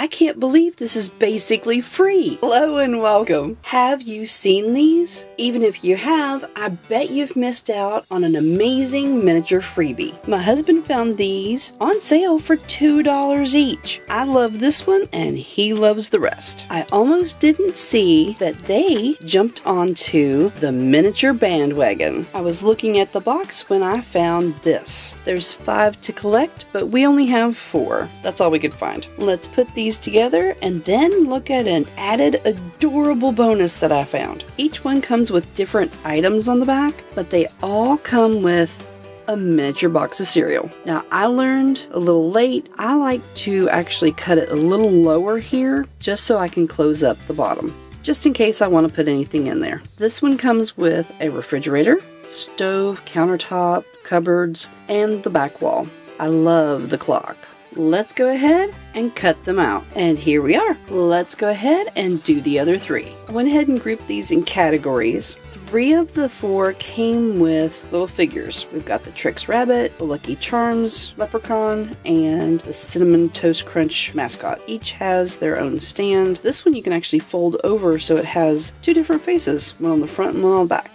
I can't believe this is basically free. Hello and welcome. Have you seen these? Even if you have, I bet you've missed out on an amazing miniature freebie. My husband found these on sale for $2 each. I love this one and he loves the rest. I almost didn't see that they jumped onto the miniature bandwagon. I was looking at the box when I found this. There's five to collect, but we only have four. That's all we could find. Let's put these these together and then look at an added adorable bonus that I found. Each one comes with different items on the back, but they all come with a miniature box of cereal. Now, I learned a little late, I like to actually cut it a little lower here just so I can close up the bottom, just in case I want to put anything in there. This one comes with a refrigerator, stove, countertop, cupboards, and the back wall. I love the clock let's go ahead and cut them out. And here we are. Let's go ahead and do the other three. I went ahead and grouped these in categories. Three of the four came with little figures. We've got the Trix Rabbit, the Lucky Charms Leprechaun, and the Cinnamon Toast Crunch mascot. Each has their own stand. This one you can actually fold over so it has two different faces, one on the front and one on the back.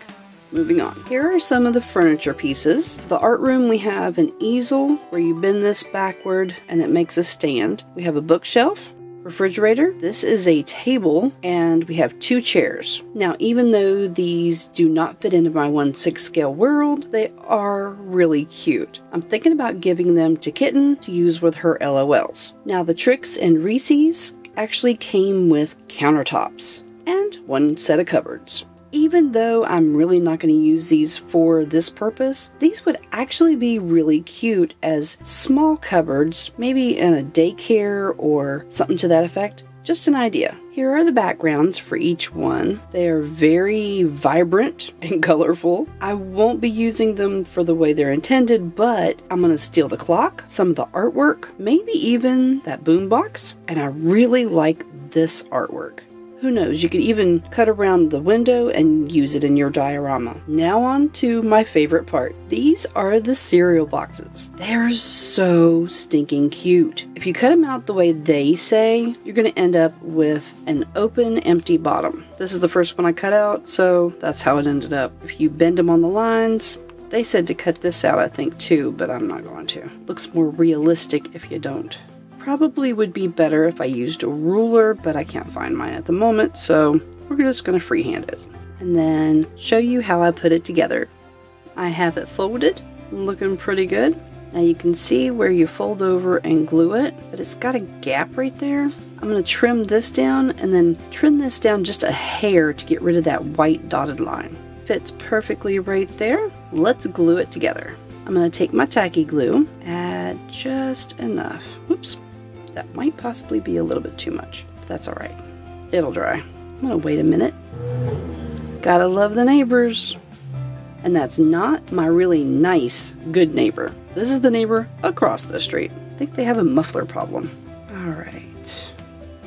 Moving on. Here are some of the furniture pieces. The art room we have an easel where you bend this backward and it makes a stand. We have a bookshelf, refrigerator. This is a table and we have two chairs. Now even though these do not fit into my 1 6 scale world, they are really cute. I'm thinking about giving them to Kitten to use with her LOLs. Now the Trix and Reese's actually came with countertops and one set of cupboards even though I'm really not going to use these for this purpose, these would actually be really cute as small cupboards, maybe in a daycare or something to that effect. Just an idea. Here are the backgrounds for each one. They are very vibrant and colorful. I won't be using them for the way they're intended, but I'm to steal the clock, some of the artwork, maybe even that boombox, and I really like this artwork. Who knows, you could even cut around the window and use it in your diorama. Now on to my favorite part. These are the cereal boxes. They're so stinking cute. If you cut them out the way they say, you're going to end up with an open, empty bottom. This is the first one I cut out, so that's how it ended up. If you bend them on the lines, they said to cut this out, I think, too, but I'm not going to. Looks more realistic if you don't. Probably would be better if I used a ruler, but I can't find mine at the moment, so we're just going to freehand it. And then show you how I put it together. I have it folded, looking pretty good. Now you can see where you fold over and glue it, but it's got a gap right there. I'm going to trim this down and then trim this down just a hair to get rid of that white dotted line. Fits perfectly right there. Let's glue it together. I'm going to take my tacky glue, add just enough. Oops, that might possibly be a little bit too much, but that's all right. It'll dry. I'm gonna wait a minute. Gotta love the neighbors. And that's not my really nice, good neighbor. This is the neighbor across the street. I think they have a muffler problem. All right.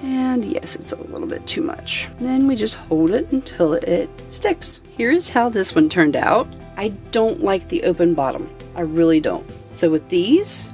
And yes, it's a little bit too much. Then we just hold it until it sticks. Here's how this one turned out. I don't like the open bottom. I really don't. So with these,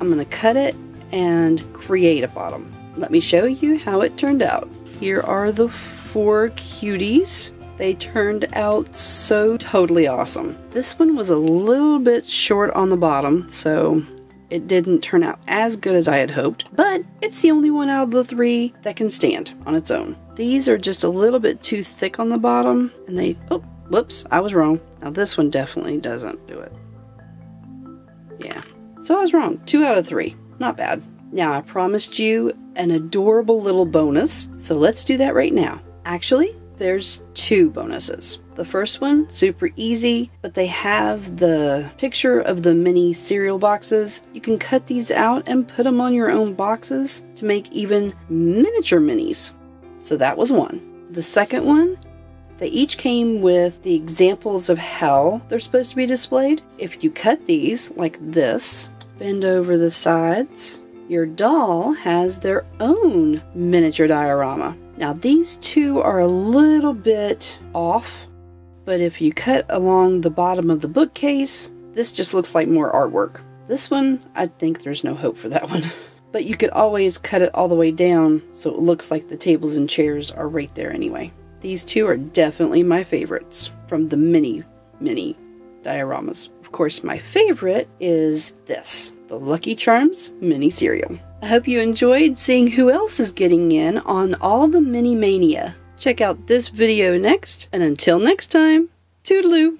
I'm gonna cut it and create a bottom. Let me show you how it turned out. Here are the four cuties. They turned out so totally awesome. This one was a little bit short on the bottom, so it didn't turn out as good as I had hoped, but it's the only one out of the three that can stand on its own. These are just a little bit too thick on the bottom, and they, oh, whoops, I was wrong. Now this one definitely doesn't do it. Yeah, so I was wrong. Two out of three. Not bad. Now, I promised you an adorable little bonus, so let's do that right now. Actually, there's two bonuses. The first one, super easy, but they have the picture of the mini cereal boxes. You can cut these out and put them on your own boxes to make even miniature minis. So that was one. The second one, they each came with the examples of how they're supposed to be displayed. If you cut these like this, bend over the sides, your doll has their own miniature diorama. Now, these two are a little bit off, but if you cut along the bottom of the bookcase, this just looks like more artwork. This one, I think there's no hope for that one. but you could always cut it all the way down so it looks like the tables and chairs are right there anyway. These two are definitely my favorites from the mini, mini dioramas. Course, my favorite is this, the Lucky Charms mini cereal. I hope you enjoyed seeing who else is getting in on all the mini mania. Check out this video next, and until next time, toodaloo!